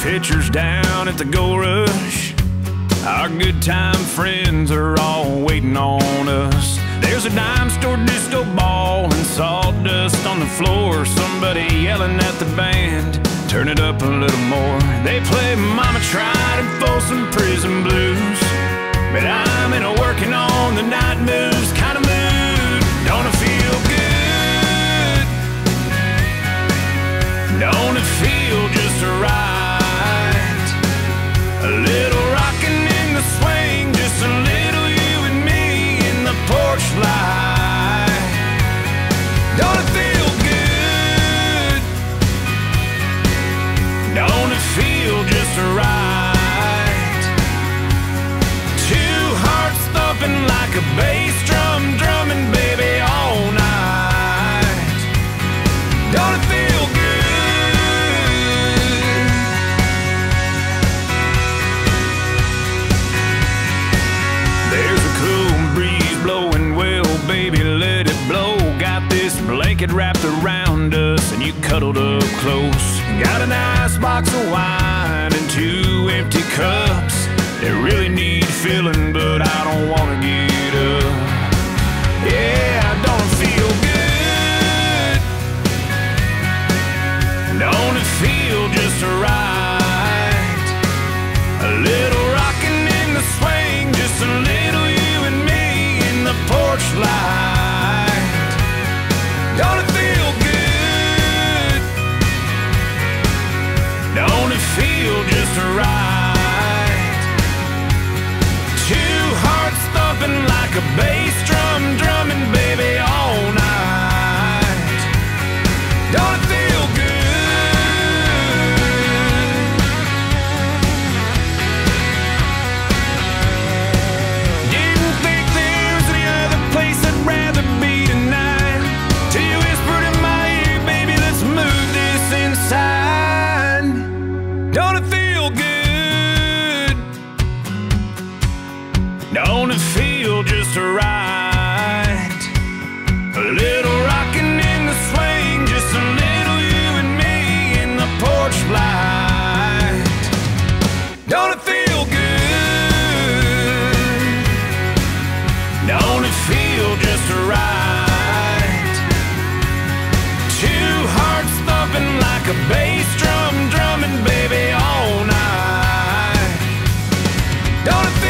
pictures down at the Gold Rush. Our good time friends are all waiting on us. There's a dime store disco ball and sawdust on the floor. Somebody yelling at the band, turn it up a little more. They play Mama Tried and Folsom Prison Blues. But I'm in a working on the night blanket wrapped around us, and you cuddled up close. Got a nice box of wine and two empty cups. They really need filling, but I don't wanna get up. Yeah, I don't feel good? Don't it feel just right? A little rocking in the swing, just a little you and me in the porch light. Just feel just right. A little rocking in the swing, just a little you and me in the porch light. Don't it feel good? Don't it feel just right? Two hearts thumping like a bass drum, drumming, baby, all night. Don't it feel